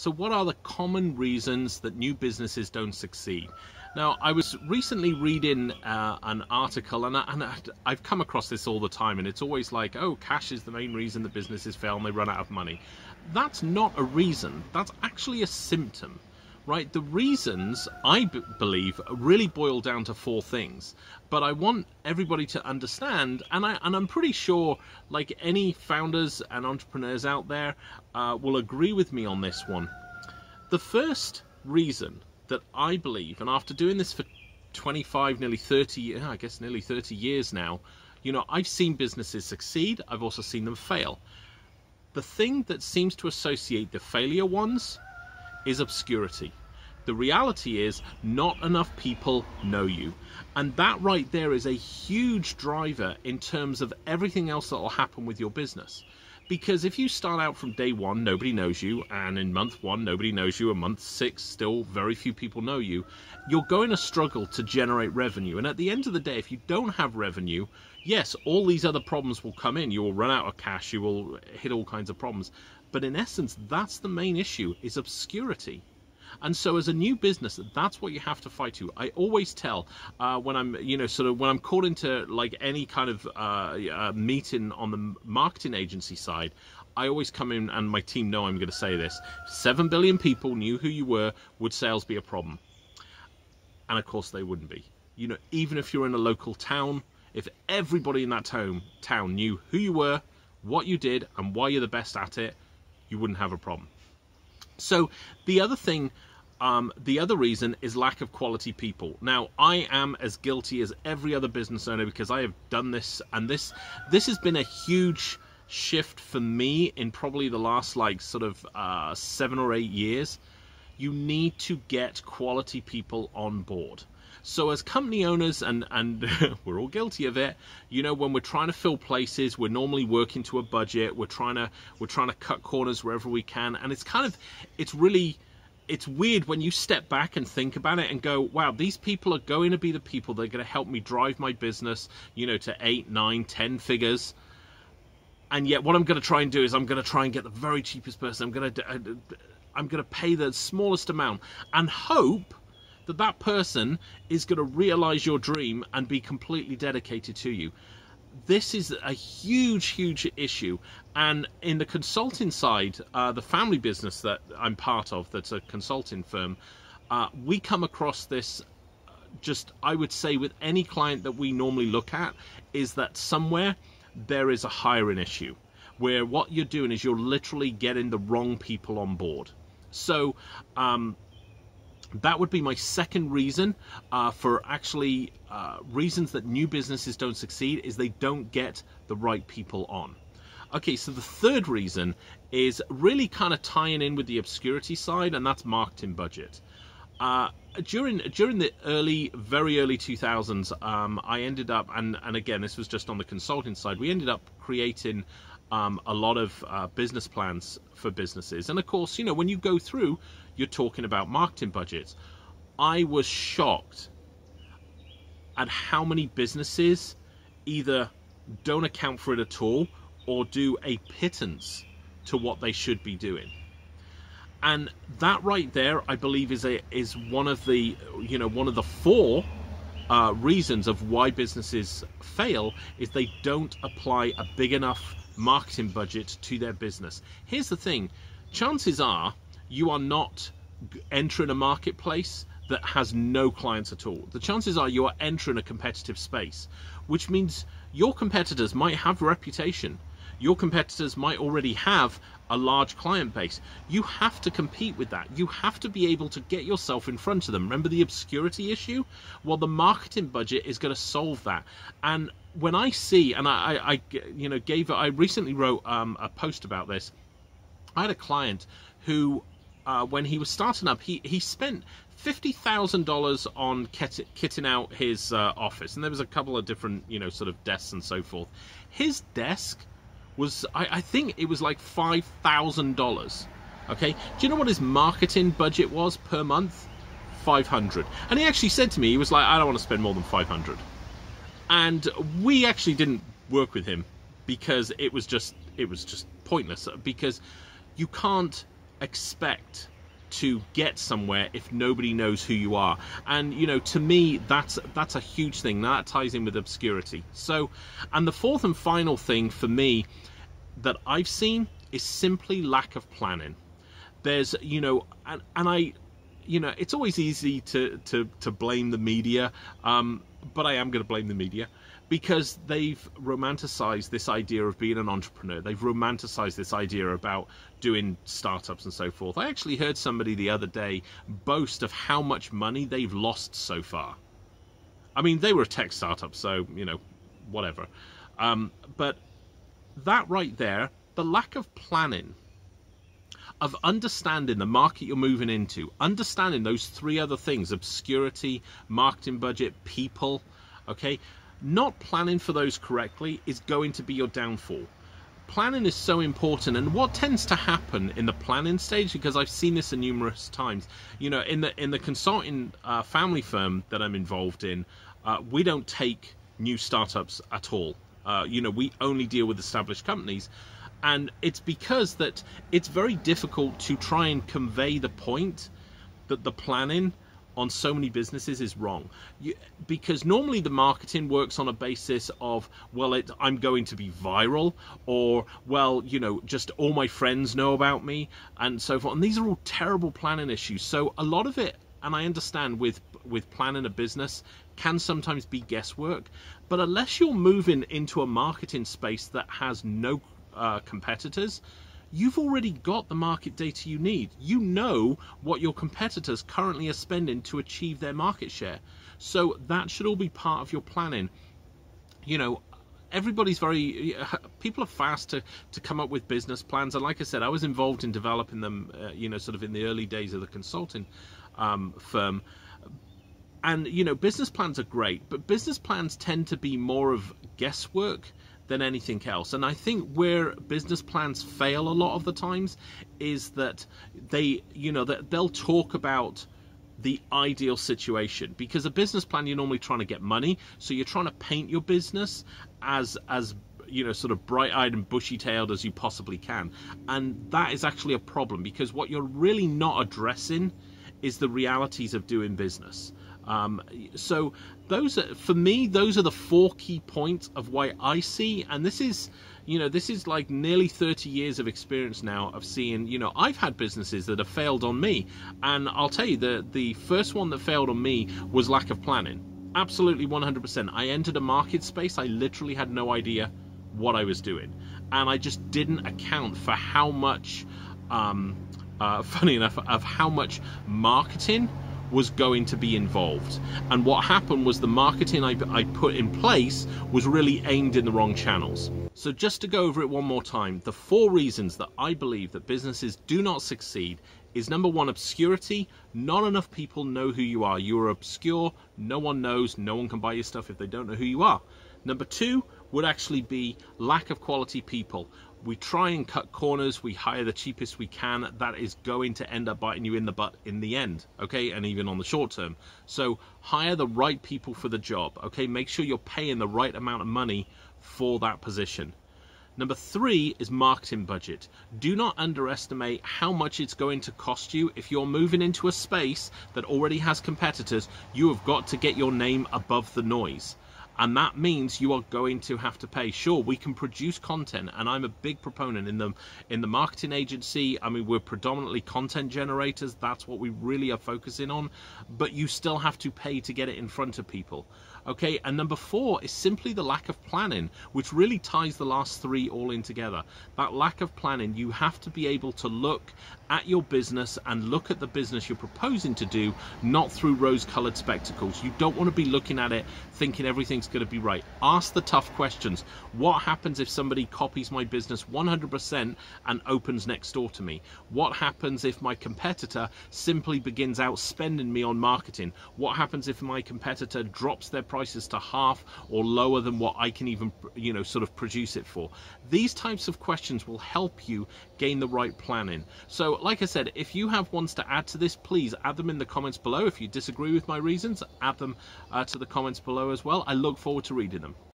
So, what are the common reasons that new businesses don't succeed? Now, I was recently reading uh, an article, and, I, and I've come across this all the time, and it's always like, oh, cash is the main reason the businesses fail and they run out of money. That's not a reason, that's actually a symptom right? The reasons, I believe, really boil down to four things. But I want everybody to understand, and, I, and I'm pretty sure, like any founders and entrepreneurs out there, uh, will agree with me on this one. The first reason that I believe, and after doing this for 25, nearly 30, I guess nearly 30 years now, you know, I've seen businesses succeed, I've also seen them fail. The thing that seems to associate the failure ones is obscurity. The reality is, not enough people know you. And that right there is a huge driver in terms of everything else that will happen with your business. Because if you start out from day one, nobody knows you, and in month one, nobody knows you, and month six, still very few people know you, you're going to struggle to generate revenue. And at the end of the day, if you don't have revenue, yes, all these other problems will come in. You will run out of cash, you will hit all kinds of problems. But in essence, that's the main issue is obscurity. And so, as a new business, that's what you have to fight to. I always tell uh, when I'm, you know, sort of when I'm called into like any kind of uh, uh, meeting on the marketing agency side, I always come in and my team know I'm going to say this. Seven billion people knew who you were. Would sales be a problem? And of course, they wouldn't be. You know, even if you're in a local town, if everybody in that town town knew who you were, what you did, and why you're the best at it, you wouldn't have a problem. So the other thing, um, the other reason is lack of quality people. Now I am as guilty as every other business owner because I have done this, and this this has been a huge shift for me in probably the last like sort of uh, seven or eight years. You need to get quality people on board. So as company owners, and and we're all guilty of it, you know, when we're trying to fill places, we're normally working to a budget. We're trying to we're trying to cut corners wherever we can, and it's kind of it's really it's weird when you step back and think about it and go, wow, these people are going to be the people that are going to help me drive my business, you know, to eight, nine, ten figures. And yet, what I'm going to try and do is I'm going to try and get the very cheapest person. I'm going to uh, I'm going to pay the smallest amount and hope that that person is going to realize your dream and be completely dedicated to you. This is a huge, huge issue. And in the consulting side, uh, the family business that I'm part of, that's a consulting firm, uh, we come across this uh, just, I would say, with any client that we normally look at, is that somewhere there is a hiring issue where what you're doing is you're literally getting the wrong people on board. So, um, that would be my second reason uh, for actually uh, reasons that new businesses don't succeed is they don't get the right people on. Okay, so the third reason is really kind of tying in with the obscurity side, and that's marketing budget. Uh, during during the early, very early 2000s, um, I ended up, and and again, this was just on the consulting side. We ended up creating um, a lot of uh, business plans for businesses, and of course, you know, when you go through, you're talking about marketing budgets. I was shocked at how many businesses either don't account for it at all or do a pittance to what they should be doing. And that right there, I believe, is a is one of the you know one of the four uh, reasons of why businesses fail is they don't apply a big enough marketing budget to their business. Here's the thing: chances are you are not entering a marketplace that has no clients at all. The chances are you are entering a competitive space, which means your competitors might have reputation. Your competitors might already have a large client base. You have to compete with that. You have to be able to get yourself in front of them. Remember the obscurity issue? Well, the marketing budget is going to solve that. And when I see, and I, I, I you know, gave, I recently wrote um, a post about this. I had a client who uh, when he was starting up, he, he spent $50,000 on kit, kitting out his uh, office. And there was a couple of different, you know, sort of desks and so forth. His desk was, I, I think it was like $5,000. Okay. Do you know what his marketing budget was per month? 500. And he actually said to me, he was like, I don't want to spend more than 500. And we actually didn't work with him because it was just, it was just pointless because you can't expect to get somewhere if nobody knows who you are. And you know to me that's that's a huge thing. That ties in with obscurity. So and the fourth and final thing for me that i've seen is simply lack of planning. There's you know and, and i you know it's always easy to to to blame the media um but i am going to blame the media because they've romanticized this idea of being an entrepreneur. They've romanticized this idea about doing startups and so forth. I actually heard somebody the other day boast of how much money they've lost so far. I mean, they were a tech startup, so, you know, whatever. Um, but that right there, the lack of planning, of understanding the market you're moving into, understanding those three other things obscurity, marketing budget, people okay not planning for those correctly is going to be your downfall. Planning is so important, and what tends to happen in the planning stage, because I've seen this a numerous times, you know, in the in the consulting uh, family firm that I'm involved in, uh, we don't take new startups at all. Uh, you know, we only deal with established companies, and it's because that it's very difficult to try and convey the point that the planning on so many businesses is wrong. You, because normally the marketing works on a basis of well it, i'm going to be viral or well you know just all my friends know about me and so forth. And these are all terrible planning issues. So a lot of it and i understand with with planning a business can sometimes be guesswork. But unless you're moving into a marketing space that has no uh, competitors you've already got the market data you need. You know what your competitors currently are spending to achieve their market share. So that should all be part of your planning. You know, everybody's very people are fast to to come up with business plans and like i said i was involved in developing them uh, you know sort of in the early days of the consulting um, firm and you know business plans are great but business plans tend to be more of guesswork than anything else. And I think where business plans fail a lot of the times is that they, you know, that they'll talk about the ideal situation. Because a business plan you're normally trying to get money so you're trying to paint your business as as you know sort of bright-eyed and bushy-tailed as you possibly can. And that is actually a problem because what you're really not addressing is the realities of doing business um, so those are, for me, those are the four key points of why I see, and this is, you know, this is like nearly 30 years of experience now of seeing, you know, I've had businesses that have failed on me, and I'll tell you, the the first one that failed on me was lack of planning. Absolutely 100%. I entered a market space, I literally had no idea what I was doing, and I just didn't account for how much, um, uh, funny enough, of how much marketing was going to be involved. And what happened was the marketing I, I, put in place was really aimed in the wrong channels. So just to go over it one more time, the four reasons that I believe that businesses do not succeed is number one, obscurity. Not enough people know who you are. You are obscure. No one knows. No one can buy your stuff if they don't know who you are. Number two would actually be lack of quality people we try and cut corners, we hire the cheapest we can, that is going to end up biting you in the butt in the end, okay, and even on the short term. So hire the right people for the job, okay, make sure you're paying the right amount of money for that position. Number three is marketing budget. Do not underestimate how much it's going to cost you. If you're moving into a space that already has competitors, you have got to get your name above the noise and that means you are going to have to pay. Sure we can produce content and i'm a big proponent in the in the marketing agency. I mean we're predominantly content generators. That's what we really are focusing on. But you still have to pay to get it in front of people okay and number four is simply the lack of planning which really ties the last three all in together. That lack of planning you have to be able to look at your business and look at the business you're proposing to do not through rose colored spectacles. You don't want to be looking at it thinking everything's going to be right. Ask the tough questions. What happens if somebody copies my business 100% and opens next door to me? What happens if my competitor simply begins outspending me on marketing? What happens if my competitor drops their prices to half or lower than what I can even, you know, sort of produce it for? These types of questions will help you gain the right planning. So, like I said, if you have ones to add to this, please add them in the comments below. If you disagree with my reasons, add them uh, to the comments below as well. I look forward to reading them.